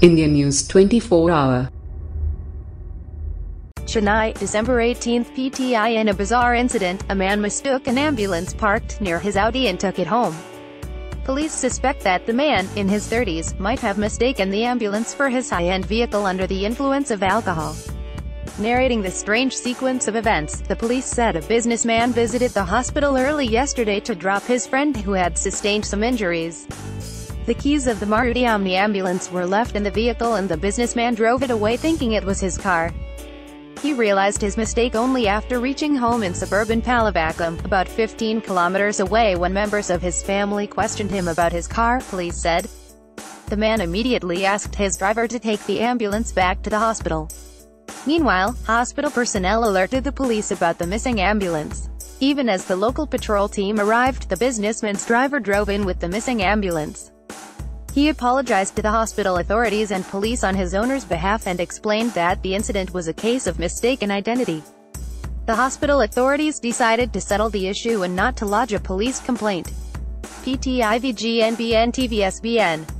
Indian News 24 Hour. Chennai, December 18, PTI In a bizarre incident, a man mistook an ambulance parked near his Audi and took it home. Police suspect that the man, in his 30s, might have mistaken the ambulance for his high-end vehicle under the influence of alcohol. Narrating the strange sequence of events, the police said a businessman visited the hospital early yesterday to drop his friend who had sustained some injuries. The keys of the Maruti Omni ambulance were left in the vehicle and the businessman drove it away thinking it was his car. He realized his mistake only after reaching home in suburban Palavakkam, about 15 kilometers away when members of his family questioned him about his car, police said. The man immediately asked his driver to take the ambulance back to the hospital. Meanwhile, hospital personnel alerted the police about the missing ambulance. Even as the local patrol team arrived, the businessman's driver drove in with the missing ambulance. He apologized to the hospital authorities and police on his owner's behalf and explained that the incident was a case of mistaken identity. The hospital authorities decided to settle the issue and not to lodge a police complaint. PTIVGNBN TVSBN